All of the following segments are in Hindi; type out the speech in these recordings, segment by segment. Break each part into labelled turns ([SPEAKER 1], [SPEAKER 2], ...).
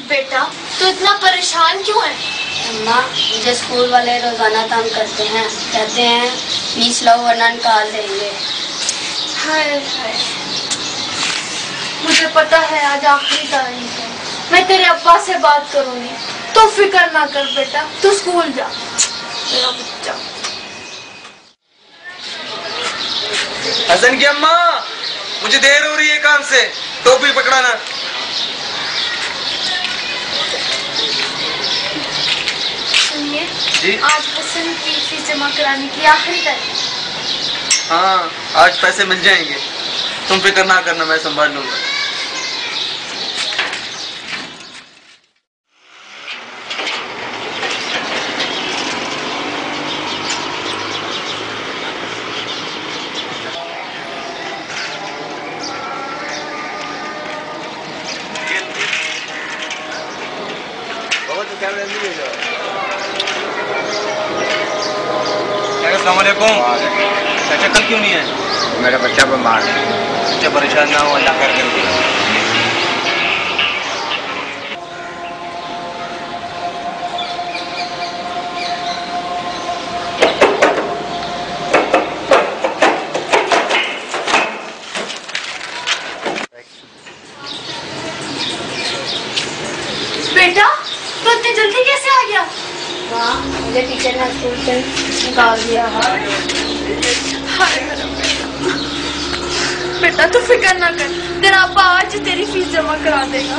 [SPEAKER 1] बेटा तू इतना परेशान क्यों है?
[SPEAKER 2] अम्मा मुझे स्कूल वाले रोज़ाना तंग करते हैं। कहते हैं फ़ीस लो वरना निकाल देंगे।
[SPEAKER 1] हाय हाय। मुझे पता है आज आखिरी तारीख है। मैं तेरे अब्बा से बात करूँगी। तो फ़िक्र ना कर बेटा तू स्कूल जा। मेरा बच्चा।
[SPEAKER 3] हसन की अम्मा मुझे देर हो रही है काम से। टोपी पकड़ाना। जी।
[SPEAKER 1] आज की फ़ीस जमा कराने की आखिरी तारीख।
[SPEAKER 3] हाँ आज पैसे मिल जाएँगे। तुम फ़िक्र ना करना मैं संभाल लूँगा। चाचा कल क्यों नहीं है
[SPEAKER 4] मेरा बच्चा बीमार है।
[SPEAKER 3] अच्छा परेशान ना हो अल्लाह खैर करेगा
[SPEAKER 1] बेटा तू इतनी जल्दी कैसे आ गया?
[SPEAKER 2] माँ मुझे टीचर ने स्कूल से निकाल दिया।
[SPEAKER 1] हाय बेटा तू तू फ़िक्र ना कर। तेरा अब्बा आज तेरी फ़ीस जमा करा देगा।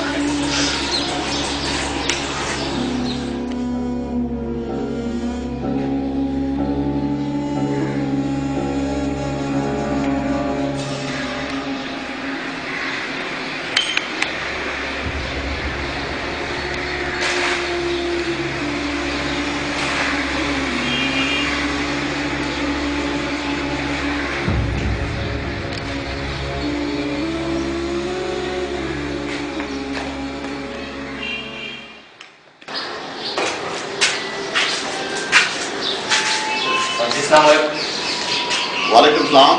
[SPEAKER 5] वालेकुम सलाम।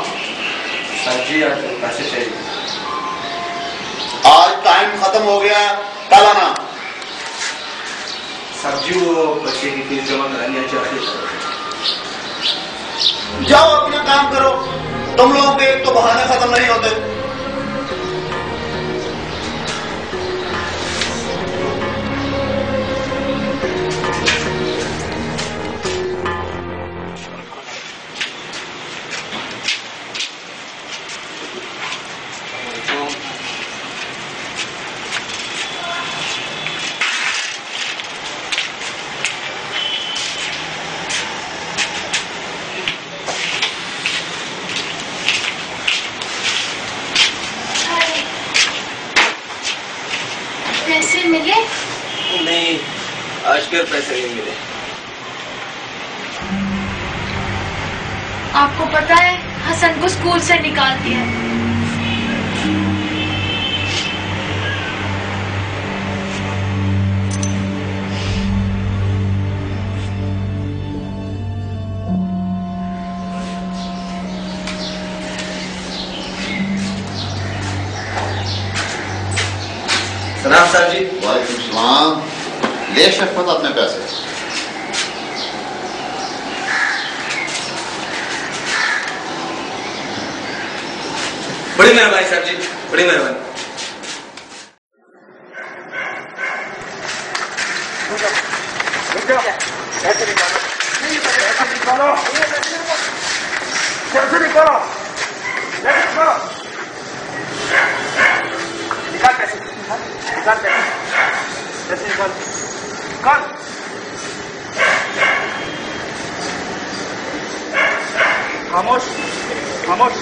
[SPEAKER 3] सर जी आज पैसे चाहिए
[SPEAKER 5] आज टाइम खत्म हो गया कल आना
[SPEAKER 3] सब्ज़ी वो बच्चे की फ़ीस जमा करानी चाहते
[SPEAKER 5] जाओ अपना काम करो। तुम लोगों के एक तो बहाने खत्म नहीं होते।
[SPEAKER 1] मिले?
[SPEAKER 3] नहीं आज फिर पैसे नहीं मिले।
[SPEAKER 1] आपको पता है हसन को स्कूल से निकाल दिया
[SPEAKER 3] सलाम सर जी
[SPEAKER 5] वालेकुम सलाम। ले शफकत अपने पैसे।
[SPEAKER 3] बड़ी मेहरबानी साहब जी बड़ी मेहरबानी।
[SPEAKER 4] Date. Es igual. Con. Vamos, vamos.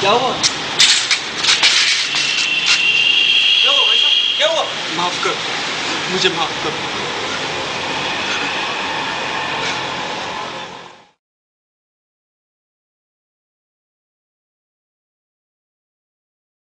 [SPEAKER 3] क्या हुआ? क्या हुआ भाई साहब? क्या हुआ?
[SPEAKER 4] माफ़ कर मुझे माफ़ कर।